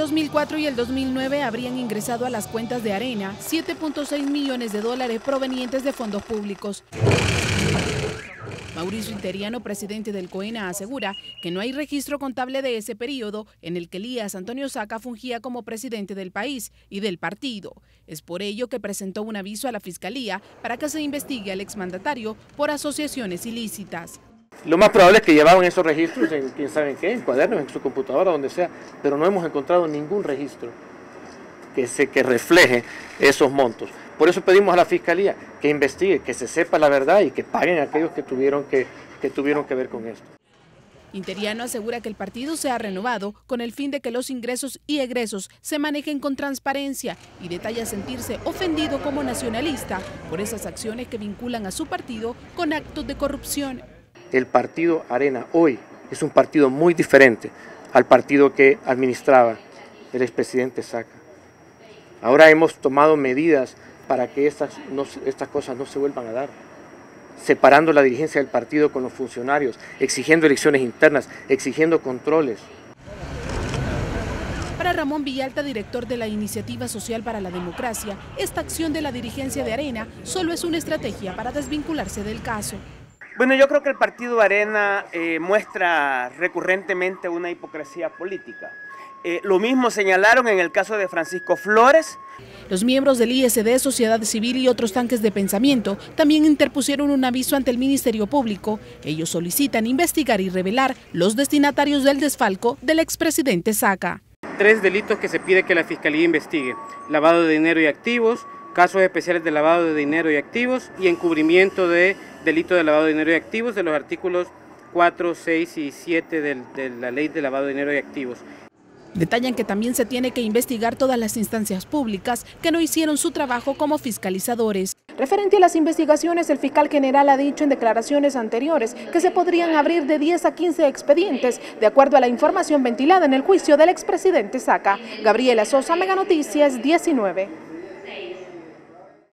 2004 y el 2009 habrían ingresado a las cuentas de Arena 7.6 millones de dólares provenientes de fondos públicos. Mauricio Interiano, presidente del COENA, asegura que no hay registro contable de ese periodo en el que Elías Antonio Saca fungía como presidente del país y del partido. Es por ello que presentó un aviso a la Fiscalía para que se investigue al exmandatario por asociaciones ilícitas. Lo más probable es que llevaban esos registros en quién sabe en qué, en cuadernos, en su computadora, donde sea, pero no hemos encontrado ningún registro que, se, que refleje esos montos. Por eso pedimos a la Fiscalía que investigue, que se sepa la verdad y que paguen a aquellos que tuvieron que, que tuvieron que ver con esto. Interiano asegura que el partido se ha renovado con el fin de que los ingresos y egresos se manejen con transparencia y detalla sentirse ofendido como nacionalista por esas acciones que vinculan a su partido con actos de corrupción. El partido Arena hoy es un partido muy diferente al partido que administraba el expresidente Saca. Ahora hemos tomado medidas para que estas, estas cosas no se vuelvan a dar. Separando la dirigencia del partido con los funcionarios, exigiendo elecciones internas, exigiendo controles. Para Ramón Villalta, director de la Iniciativa Social para la Democracia, esta acción de la dirigencia de Arena solo es una estrategia para desvincularse del caso. Bueno, yo creo que el partido Arena eh, muestra recurrentemente una hipocresía política. Eh, lo mismo señalaron en el caso de Francisco Flores. Los miembros del ISD, Sociedad Civil y otros tanques de pensamiento también interpusieron un aviso ante el Ministerio Público. Ellos solicitan investigar y revelar los destinatarios del desfalco del expresidente Saca. Tres delitos que se pide que la Fiscalía investigue. Lavado de dinero y activos, casos especiales de lavado de dinero y activos y encubrimiento de delito de lavado de dinero y activos de los artículos 4, 6 y 7 de la Ley de Lavado de Dinero y Activos. Detallan que también se tiene que investigar todas las instancias públicas que no hicieron su trabajo como fiscalizadores. Referente a las investigaciones, el fiscal general ha dicho en declaraciones anteriores que se podrían abrir de 10 a 15 expedientes, de acuerdo a la información ventilada en el juicio del expresidente Saca. Gabriela Sosa, Mega Noticias 19.